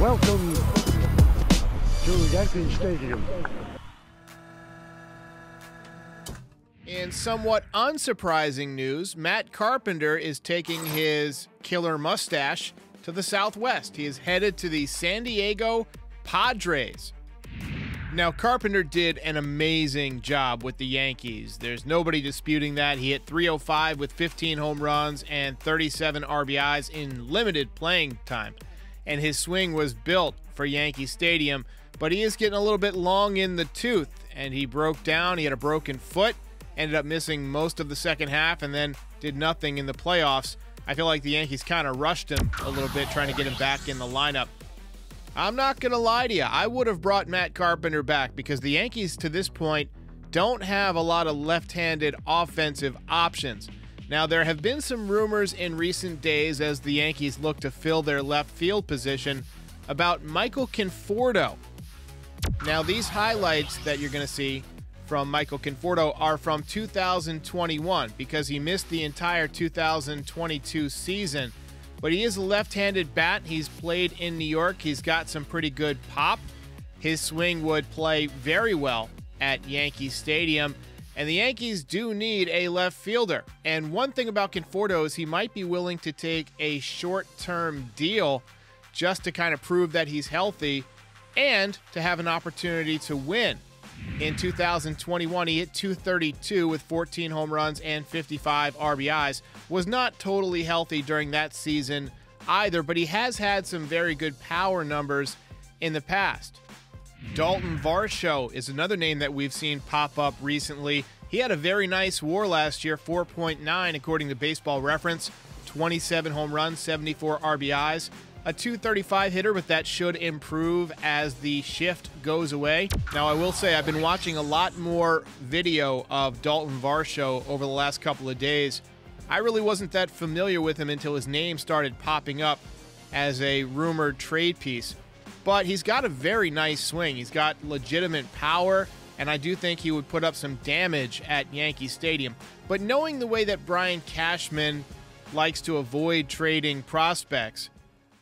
Welcome to Yankee Stadium. In somewhat unsurprising news, Matt Carpenter is taking his killer mustache to the Southwest. He is headed to the San Diego Padres. Now, Carpenter did an amazing job with the Yankees. There's nobody disputing that. He hit 305 with 15 home runs and 37 RBIs in limited playing time. And his swing was built for Yankee Stadium, but he is getting a little bit long in the tooth. And he broke down. He had a broken foot, ended up missing most of the second half, and then did nothing in the playoffs. I feel like the Yankees kind of rushed him a little bit, trying to get him back in the lineup. I'm not going to lie to you. I would have brought Matt Carpenter back because the Yankees to this point don't have a lot of left handed offensive options. Now, there have been some rumors in recent days as the Yankees look to fill their left field position about Michael Conforto. Now, these highlights that you're going to see from Michael Conforto are from 2021 because he missed the entire 2022 season but he is a left handed bat. He's played in New York, he's got some pretty good pop. His swing would play very well at Yankee Stadium. And the Yankees do need a left fielder. And one thing about Conforto is he might be willing to take a short term deal just to kind of prove that he's healthy and to have an opportunity to win. In 2021, he hit 232 with 14 home runs and 55 RBIs. Was not totally healthy during that season either, but he has had some very good power numbers in the past. Dalton Varsho is another name that we've seen pop up recently. He had a very nice WAR last year, 4.9 according to baseball reference, 27 home runs, 74 RBIs a 235 hitter, but that should improve as the shift goes away. Now, I will say I've been watching a lot more video of Dalton Varsho over the last couple of days. I really wasn't that familiar with him until his name started popping up as a rumored trade piece. But he's got a very nice swing. He's got legitimate power, and I do think he would put up some damage at Yankee Stadium. But knowing the way that Brian Cashman likes to avoid trading prospects,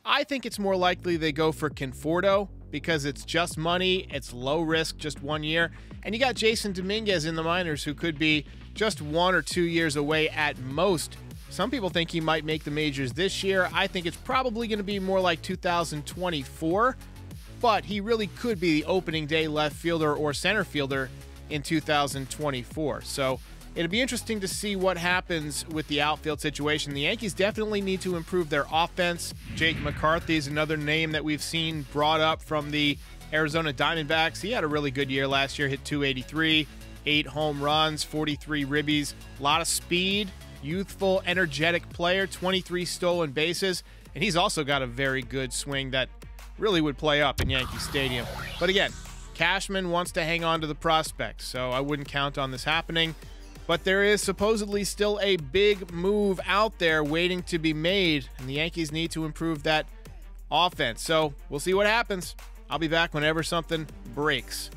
I think it's more likely they go for Conforto because it's just money, it's low risk, just one year. And you got Jasson Dominguez in the minors who could be just one or two years away at most. Some people think he might make the majors this year. I think it's probably going to be more like 2024, but he really could be the opening day left fielder or center fielder in 2024. So It'll be interesting to see what happens with the outfield situation. The Yankees definitely need to improve their offense. Jake McCarthy is another name that we've seen brought up from the Arizona Diamondbacks. He had a really good year last year, hit 283, eight home runs, 43 ribbies, a lot of speed, youthful, energetic player, 23 stolen bases, and he's also got a very good swing that really would play up in Yankee Stadium. But again, Cashman wants to hang on to the prospect, so I wouldn't count on this happening but there is supposedly still a big move out there waiting to be made, and the Yankees need to improve that offense. So we'll see what happens. I'll be back whenever something breaks.